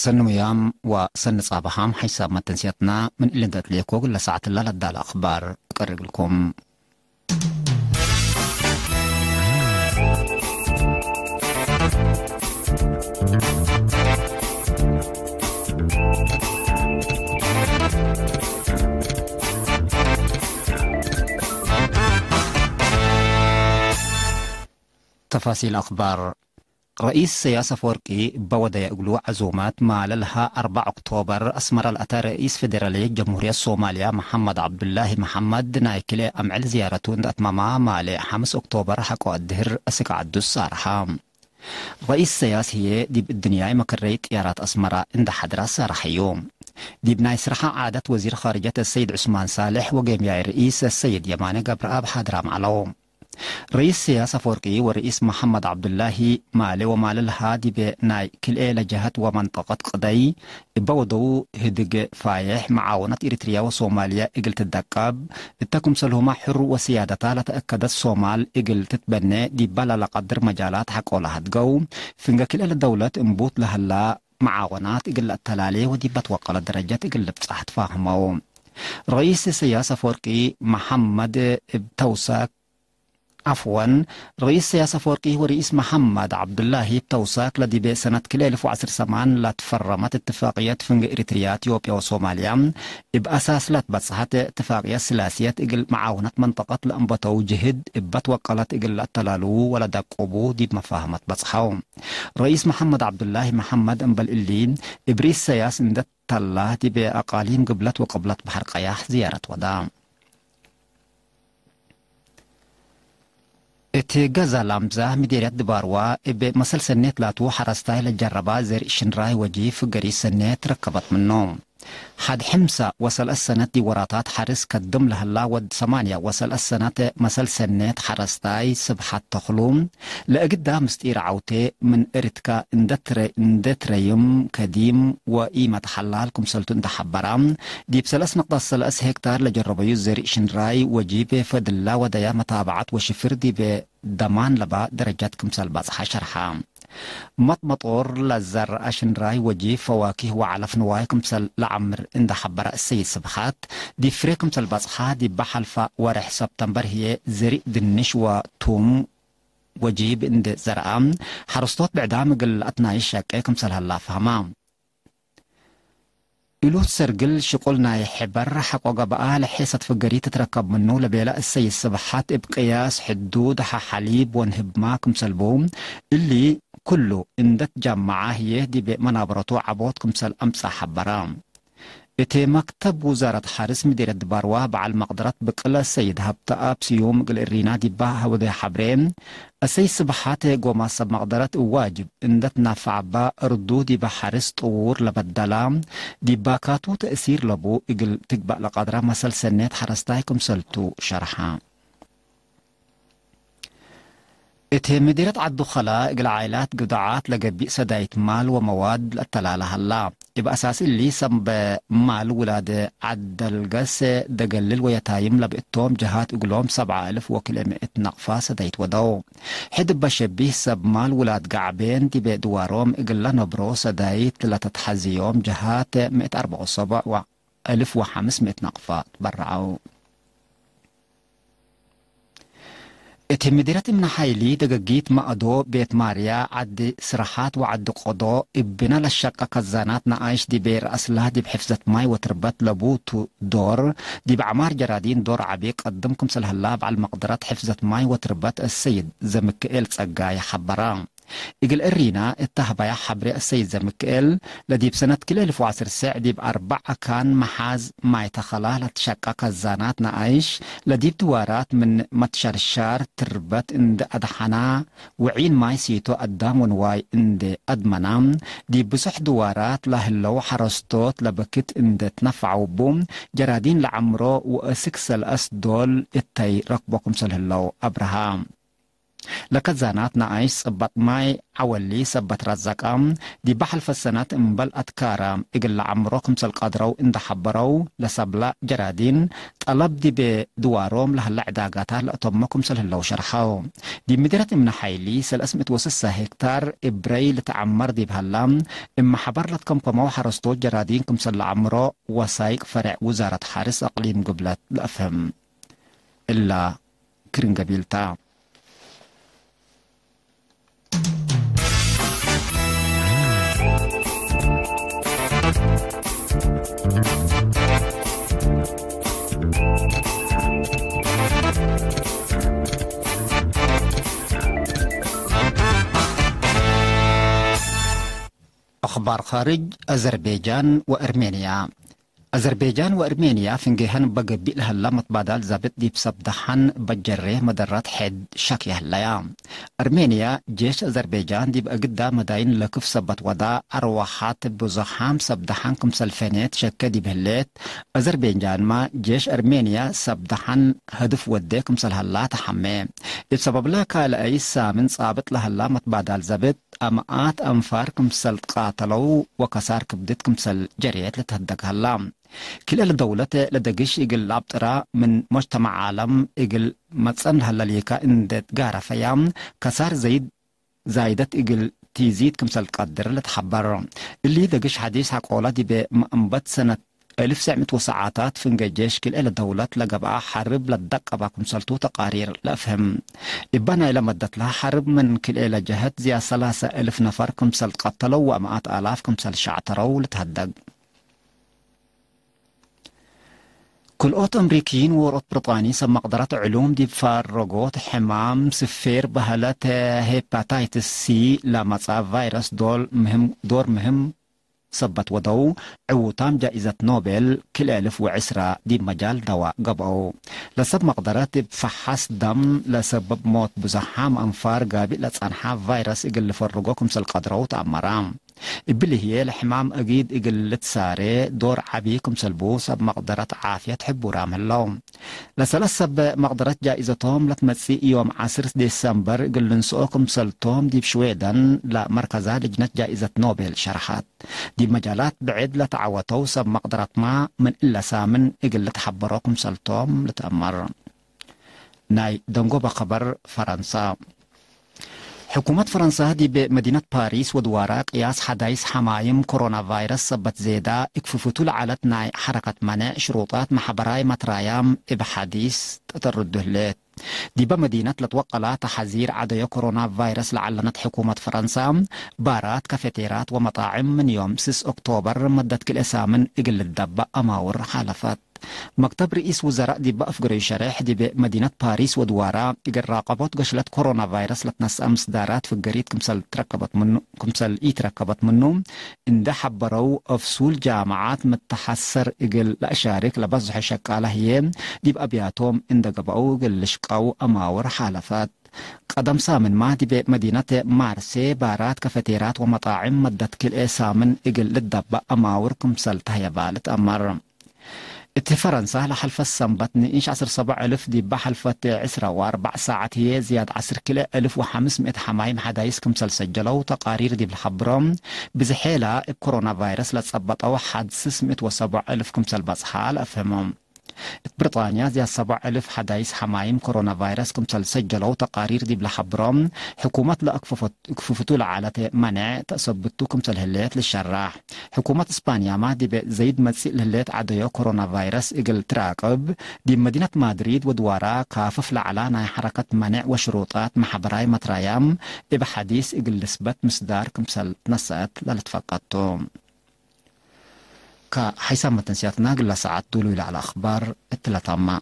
سن ميام وسن صابحام حساب ما تنسيتنا من اللي ندت ليكو لساعة الله لدى الأخبار أقرب لكم تفاصيل أخبار رئيس سياسة فوركي بودا يقلو عزومات ما لها 4 أكتوبر أسمر الأتى رئيس فيدرالية جمهورية الصومالية محمد عبد الله محمد نايكلي أمعل زيارته أتماما مالي 5 أكتوبر حقو الدهر أسك عدو السارحة رئيس سياسة هي ديب الدنيا مكريت إيارات أسمرة عند حدرة سارح يوم. ديب نايسرحة عادة وزير خارجية السيد عثمان صالح وجميع رئيس السيد يماني قبر أب حدرة معلوم رئيس سياسة فورقي ورئيس محمد عبد الله مالي ومال الهادي بناي كل إلى جهة ومنطقة قضي بوضو هدق فايح معاونة إريتريا وصوماليا إقل تدقب. التكم سلهما حر وسيادة لتأكد الصومال إقل تتبنى دي بلا لقدر مجالات حق ولا هتقو فنجا كل الدولة انبوت لهلا معاونات إقل التلالي ودي بتوقل درجات إقل بصحة فاهمو. رئيس سياسة فورقي محمد بتوساك عفوا. رئيس سياسة فورقي ورئيس محمد عبد الله بتوساك لدي بسنة كل 2010 لا تفرمت اتفاقية فنج إريتريا إثيوبيا وصوماليا. بأساس لا تبصحت اتفاقية سلاسية إجل معاونة منطقة الأنبطو جهد إبت وقلت إجل التلالو ولا دقوبو دي بمفاهمة بصحو رئيس محمد عبد الله محمد أنبل إلين إبريس سياس اندت تلا دي بأقاليم قبلت وقبلت بحر قياح زيارة ودام إت جزا لامزا مديريات دباروا إب مسلسل نت لاتو حرستاي لجربا زر شنراي وجيف قري سنات ركبت منهم. حد حمسة وصل السنة دي وراتات حرس كدم لهلا ود ثمانية وصل السنة مسل سنة حرستاي سبحة تخلوم. لأجدا مستير عوتي من إرتكا اندتر اندتريم كديم وإيمة حلالكم انت حبرام دي بسلس نقطة سلس هكتار لجربو يزري شنراي وجيبه فدلا وديا متابعات وشفر دي بدمان لبا درجات كمسل باز حشرحام مطمطور لزر أشنراي وجي فواكه وعلف نواي كمسل لعمر عند حبر السيد سبحات دي فري كمسل بصحة دي بحلفة ورح سبتمبر هي زري دنش وتوم وجيب عند زرقام حرستوت بعدام قل أتناي شاكي كمسل هلا فهمام. إلو سرقل شقولنا يحبر حق بقى لحيصة فقري تتركب منه لبيلا السي السبحات بقياس حدود حليب ونهب ماكم سلبوم اللي كله إن دك جمعة هي دي بمنا برتو عبود كمسل أمسا حبرام. إتي مكتب وزارة حارس مدير الدبارواة بعل المقدرات بقلة سيد هبتا بسيوم قل الرينا دي باها ودي حبرين. أسي سبحاتي قوما سب مقدرات واجب اندت نافع با أردو دي حارس طور لبدالام دي باكاتو تأثير لبو إقل تقبأ لقدرة مسل سنة حارستايكم سلتو شرحان እቲ ምድረት ዓዱ ኸላ እግል ዓይላት ግብዳዓት ለገቢእ ሰዳይት ማል ወመዋድ ለአተላለሃላ ብኣሳሲ እሊ ሰንበ ማል ውላደ ዓደልገስ ደገልል ወየታይም ለብእቶም ጀሃት እግሎም 70 ወክልምዕት ናቕፋ ሰዳይት ወደው ሕድ በሸቢህ ሰብ ማል ውላድ ጋዕቤን ቲቤ ድዋሮም እግል ለነብሮ ሰዳይት ለተትሐዝዮም ጀሃት 147 እልፍ ወ500 ናቕፋ ትበርዐው እቲ ምድረት እምነ ሓይሊ ደገጊት ማእዶ ቤት ማርያ ዓዲ ስራሓት ወዓዲ ቆዶ እብና ለሸቀ ከዛናት ንኣይሽ ዲቤ ረእስላ ዲብ ሕፍዘት ማይ ወትርበት ለቡቱ ዶር ዲብ ዕማር ጀራዲን ዶር ዓቢ ቀድም ክምስልህላ በዓል መቕደረት ሕፍዘት ማይ ወትርበት እሰይድ ዘምክኤል ጸጋይ ሓበራ إقل أرينا التهبايا حبري السيد زمكيل لديب سنة كلا ألف وعشر ساعة ديب أربعة كان محاز ما يتخلا لتشقق الزانات نعيش. لديب دوارات من متشرشار تربت إند أدحنا وعين ما يسيتو أدام ونواي إند أدمنام ديب بسح دوارات لهلو حرستوت لبكت إند تنفعو بوم. جرادين لعمرو وأسكسل أس دول التي ركبكم سلهلو أبراهام لكزانات نعيش سبت ماي عولي سبت رزقام دي بحل فسنات امبل أتكارا. إقل عمروكم سلقادرو إند حبرو لسبلا جرادين. طلب دي بدواروم لهلا عداقاتا لأتمكم سلهلو شرحو دي مديرة من حيلي سل اسم اتوسسة هكتار ابراي لتعمر دي بهلام. إما حبر لتكم كمو حرستو جرادين كم سل عمرو وسايق فرع وزارة حارس أقليم قبلت لأفهم. إلا كرنقبيلتا. أخبار خارج أذربيجان وأرمينيا. أذربيجان وأرمينيا فنجيهن بقبي لهلا متبادل زابط ديب سبدحن بجره مدرات حد شك يهليا أرمينيا جيش أذربيجان ديب أقدا مداين لكف سبت ودا أرواحات بزحام سبدحن كم سلفينات شكا ديب هلات أذربيجان ما جيش أرمينيا سبدحن هدف وديكم سلهلا تحمي. بسبب لا كال أي سامن صابت لهلا متبادل زابط أمآت أنفار كم سل قاتلو وكسار كبدت كم سل جريت لتهدك هلا. كلا الدولة لدقش إقل عبطرة من مجتمع عالم إقل متصن هلاليكا إن قارة فيام كسار زيد زايدة إقل تيزيد كمسل قدر لتحبر. اللي دقش حديث حقولة دي بمأنبت سنة ألف سعمة وساعات فنجا جيش كل إلى دولة لقبع حرب لدق باكم سلطو تقارير لأفهم. إبانا إلى مدت لها حرب من كل إلى جهة زي ثلاثة ألف نفر كمسل قتلوا ومئات آلاف كمسل شعتروا لتهدق. كل أوت أمريكيين ورط بريطاني سم مقدرة علوم دي فارغوت حمام سفير بهلات هيباتايتس سي لمصاب فيروس دول مهم دور مهم صبت ودو عوتام جائزة نوبل كل ألف وعسرة دي مجال دواء قبعو لسب مقدرات بفحص دم لسبب موت بزحام أنفار قابل لتصنحا فيروس إقل فرقوكم سالقدرو تأمرام إبلي هي الحمام أجيد إقلت ساري دور عبيكم سلبوس بمقدرة عافية تحبوا رام اللوم لسلسة بمقدرة جائزتهم لتمسي يوم عشر ديسمبر قل نسوكم سلتوم دي بشويدن لمركزة لجنة جائزة نوبل شرحات. دي مجالات بعد لتعوتو سب مقدرة ما من إلا سامن إقلت حبروكم سلتوم لتأمر. ناي دنقو بخبر فرنسا. حكومة فرنسا دي بمدينة باريس ودوارا قياس حدايس حمايم كورونا فيروس سبت زيدا اكففتو لعلتنا حركة منع شروطات محبراي مترايام إبحاديث تترد دي بمدينة لتوقلا تحذير عدي كورونا فيروس لعلنت حكومة فرنسا. بارات كافيتيرات ومطاعم من يوم 6 أكتوبر مدت كل إسامن إقل الدب أماور حالفات مكتب رئيس وزراء دي بأفقري شريح دي بمدينة باريس ودوارا. إقر راقبت قشلت كورونا فيروس لتنس أمس دارات في القريد كمسل تركبت منه كمسل إي تركبت منه إن حبروا أفصول جامعات متحسر إقل لأشارك لبزح شكالة هي دي بأبياتهم إن دقبعوا قل لشقاو أماور حالفات. قدم سامن ما دي بمدينة مارسي بارات كفتيرات ومطاعم مدت كل سامن إقل للدب أماور كمسل تهيبالت أمر. اتي فرنسا لحلفة السنبت نئيش عصر سبع ألف دي بحلفة عسرة وأربع ساعات هي زياد عصر كلا ألف وحمس حمايم حدايس كمسل سجلوا تقارير دي بالحبرم بزحيلة كمسل بريطانيا زي سبع ألف حدايس حمايم كورونا فيروس كم سجلوا تقارير دي بلحبرم حكومة لأكففتو لعالة منع تثبتو كم هلات للشراح. حكومة إسبانيا ما دي زيد متسئ لهلات عديو كورونا فيروس إقل تراقب دي مدينة مدريد ودوارا كافف لعلانا حركة منع وشروطات محبراي مترايام بحديث إقل لسبت مصدار كم نسأت للتفقدتو كحيسام متنسياتنا قل ساعات دولو إلى على أخبار التلاتاما